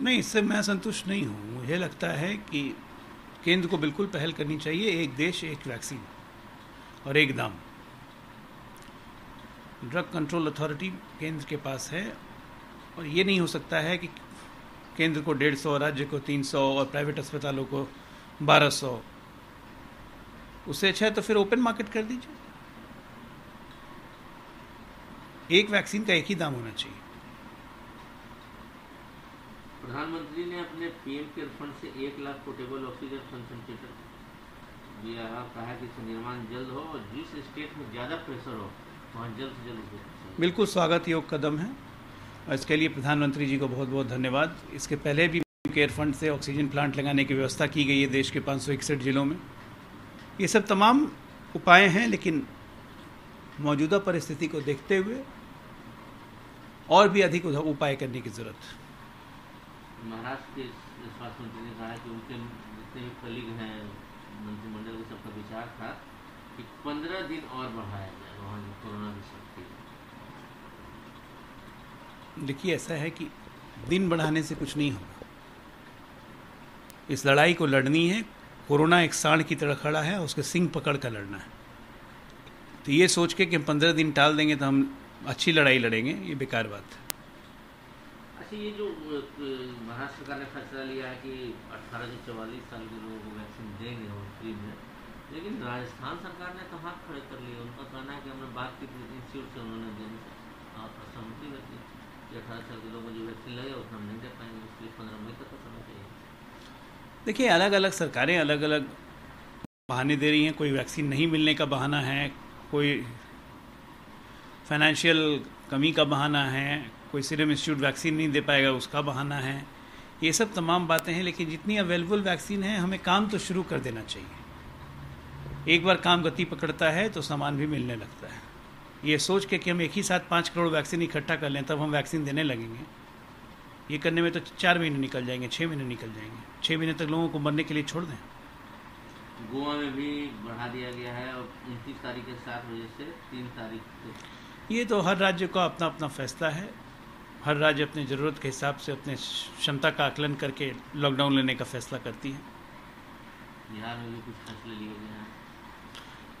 नहीं, इससे मैं संतुष्ट नहीं हूँ। मुझे लगता है कि केंद्र को बिल्कुल पहल करनी चाहिए, एक देश, एक वैक्सीन और एक दाम। ड्रग कंट्रोल अथॉरिटी केंद्र के पास है और ये नहीं हो सकता है कि केंद्र को डेढ़ सौ, राज्य को तीन सौ और प्राइवेट अस्पतालों को बारह सौ। उससे अच्छा है तो फिर ओपन मार्केट कर दीजिए। एक वैक्सीन का एक ही दाम होना चाहिए। प्रधानमंत्री ने अपने पीएम केयर फंड से एक लाख पोर्टेबल ऑक्सीजन कंसंट्रेटर दिया कहा कि इसका निर्माण जल्द हो और जिस स्टेट में ज़्यादा प्रेशर हो वहाँ जल्द से जल्द बिल्कुल स्वागत योग कदम है। और इसके लिए प्रधानमंत्री जी को बहुत बहुत धन्यवाद। इसके पहले भी केयर फंड से ऑक्सीजन प्लांट लगाने की व्यवस्था की गई है देश के पाँच सौ इकसठ जिलों में। ये सब तमाम उपाय हैं लेकिन मौजूदा परिस्थिति को देखते हुए और भी अधिक उपाय करने की ज़रूरत। महाराष्ट्र के स्वास्थ्य मंत्री ने कहा कि उनके जितने भी कलीग हैं मंत्रिमंडल के सबका विचार था कि पंद्रह दिन और बढ़ाया जाए वहाँ जो कोरोना की देखिए ऐसा है कि दिन बढ़ाने से कुछ नहीं होगा। इस लड़ाई को लड़नी है कोरोना एक सांड की तरह खड़ा है उसके सिंह पकड़ कर लड़ना है। तो ये सोच के कि हम पंद्रह दिन टाल देंगे तो हम अच्छी लड़ाई लड़ेंगे ये बेकार बात है। अच्छा ये जो महाराष्ट्र सरकार ने फैसला लिया है कि अठारह से चवालीस साल के लोगों को वैक्सीन देंगे और फ्री में लेकिन राजस्थान सरकार ने तो हाथ खड़े कर लिए। उनका कहना है कि हमने बात की थी इंस्टीट्यूट से उन्होंने देने से। आप असहमति में कि अठारह साल के लोगों को जो वैक्सीन लगे उतना हम नहीं दे पाएँगे इसलिए पंद्रह मई तक का समय चाहिए। देखिए अलग अलग सरकारें अलग अलग बहाने दे रही हैं। कोई वैक्सीन नहीं मिलने का बहाना है कोई फाइनेंशियल कमी का बहाना है, कोई सीरम इंस्टीट्यूट वैक्सीन नहीं दे पाएगा, उसका बहाना है। ये सब तमाम बातें हैं, लेकिन जितनी अवेलेबल वैक्सीन है, हमें काम तो शुरू कर देना चाहिए। एक बार काम गति पकड़ता है तो सामान भी मिलने लगता है। ये सोच के कि हम एक ही साथ पाँच करोड़ वैक्सीन इकट्ठा कर लें, तब हम वैक्सीन देने लगेंगे। ये करने में तो चार महीने निकल जाएँगे छः महीने निकल जाएँगे। छः महीने तक लोगों को मरने के लिए छोड़ दें। गोवा में भी बढ़ा दिया गया है, और उनतीस तारीख के सात बजे से तीन तारीख ये तो हर राज्य का अपना अपना फैसला है। हर राज्य अपनी ज़रूरत के हिसाब से अपने क्षमता का आकलन करके लॉकडाउन लेने का फैसला करती है। बिहार में भी कुछ फैसले लिए गए हैं?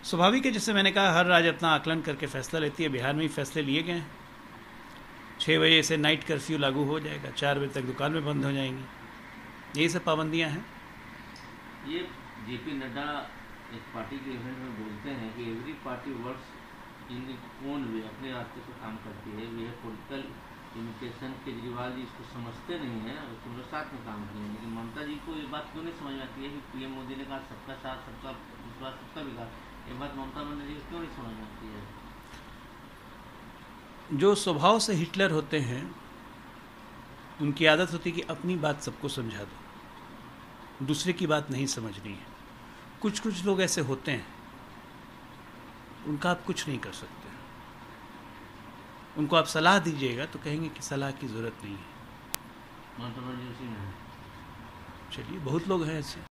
स्वाभाविक है जैसे मैंने कहा हर राज्य अपना आकलन करके फैसला लेती है। बिहार में भी फैसले लिए गए हैं। छः बजे से नाइट कर्फ्यू लागू हो जाएगा। चार बजे तक दुकान में बंद हो जाएँगी। यही सब पाबंदियाँ हैं। ये जेपी नड्डा एक पार्टी के इवेंट में बोलते हैं कि एवरी पार्टी वर्क्स अपने रास्ते से काम करती है पॉलिटिकल इमिटेशन केजरीवाल जी इसको समझते नहीं है और तुम लोग साथ में काम करेंगे। लेकिन ममता जी को ये बात क्यों नहीं समझ आती है कि पीएम मोदी ने कहा, सबका साथ, सबका विश्वास, सबका विकास? ये बात ममता बनर्जी को क्यों नहीं समझ आती है? जो स्वभाव से हिटलर होते हैं, उनकी आदत होती है कि अपनी बात सबको समझा दो। दूसरे की बात नहीं समझनी है। कुछ कुछ लोग ऐसे होते हैं। उनका आप कुछ नहीं कर सकते। उनको आप सलाह दीजिएगा तो कहेंगे कि सलाह की ज़रूरत नहीं है। चलिए बहुत लोग हैं ऐसे।